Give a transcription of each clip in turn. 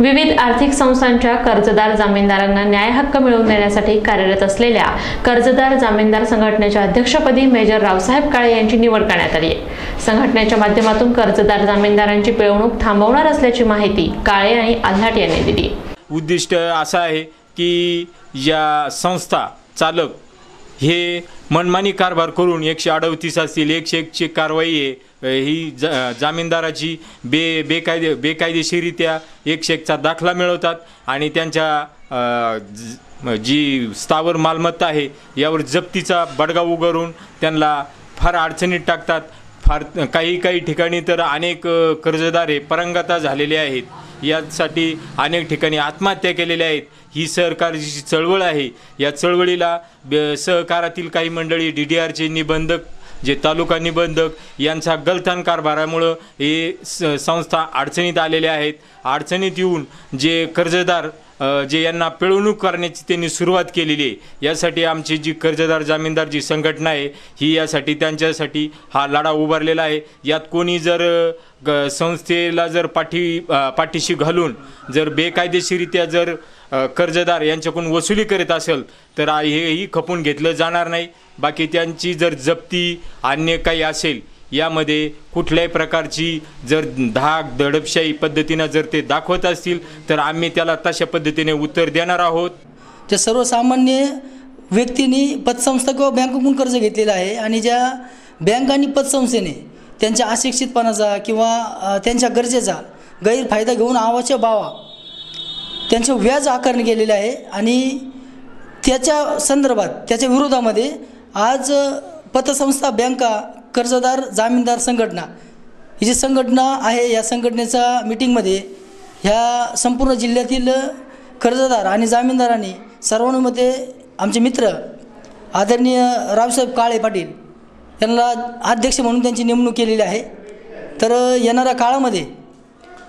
विविध आर्थिक संस्थांच्या कर्जदार जामीनदारांना न्याय हक्क मिळवून देण्यासाठी कार्यरत असलेल्या कर्जदार जामीनदार संघटनेच्या अध्यक्षपदी मेजर रावसाहेब काळे यांची निवड करण्यात आली. आहे संघटनेच्या माध्यमातून कर्जदार जामीनदारांची पिळवणूक थांबवणार असल्याची माहिती काळे आणि आल्हाट यांनी दिली. उद्दिष्ट असं आहे की या संस्था चालक हे मनमानी कारभार करून एकशे अडतीस असतील एकशे एकची कारवाई आहे. ही ज जामीनदाराची बे बेकायदे बेकायदेशीरित्या एकशे एकचा दाखला मिळवतात आणि त्यांच्या जी स्थावर मालमत्ता आहे यावर जप्तीचा बडगा उगारून त्यांना फार अडचणीत टाकतात. फार काही काही ठिकाणी तर अनेक कर्जदारे कर्जदार हे परंगता झालेले आहेत. यासाठी अनेक ठिकाणी आत्महत्या केलेल्या आहेत. ही सहकारची जी चळवळ आहे. या चळवळीला ब- सहकारातील काही मंडळी डी डी आरचे निबंधक जे तालुका निबंधक यांचा गलथान कारभारामुळं हे स- संस्था अडचणीत आलेल्या आहेत. अडचणीत येऊन जे कर्जदार जे यांना पिळवणूक करण्याची त्यांनी सुरुवात केलेली आहे. यासाठी आमची जी कर्जदार जामीनदार जी संघटना आहे ही यासाठी त्यांच्यासाठी हा लढा उभारलेला आहे. यात कोणी जर ग संस्थेला जर पाठी पाठीशी घालून जर बेकायदेशीरित्या जर कर्जदार यांच्याकडून वसुली करीत असेल तर हेही खपून घेतलं जाणार नाही. बाकी त्यांची जर जप्ती अन्य काही असेल यामध्ये कुठल्याही प्रकारची जर धाक दडपशाही पद्धतीनं जर ते दाखवत असतील तर आम्ही त्याला तशा पद्धतीने उत्तर देणार आहोत. ज्या सर्वसामान्य व्यक्तींनी पतसंस्था किंवा बँकेकडून कर्ज घेतलेलं आहे आणि ज्या बँक आणि पतसंस्थेने त्यांच्या अशिक्षितपणाचा किंवा त्यांच्या गरजेचा गैरफायदा घेऊन आवाच्या बावा त्यांचं व्याज आकारणी केलेलं आहे आणि त्याच्या संदर्भात त्याच्या विरोधामध्ये आज पतसंस्था बँका कर्जदार जामीनदार संघटना. ही जी संघटना आहे या संघटनेच्या मिटिंगमध्ये ह्या संपूर्ण जिल्ह्यातील कर्जदार आणि जामीनदारांनी सर्वांमध्ये आमचे मित्र आदरणीय रावसाहेब काळे पाटील यांना अध्यक्ष म्हणून त्यांची नेमणूक केलेली आहे. तर येणाऱ्या काळामध्ये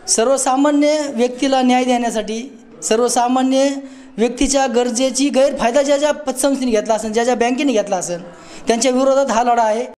सर्वसामान्य व्यक्तीला न्याय देण्यासाठी सर्वसामान्य व्यक्तीच्या गरजेची गैरफायदा ज्या ज्या पतसंस्थेने घेतला असेल ज्या ज्या बँकेने घेतला असेल त्यांच्या विरोधात हा लढा आहे.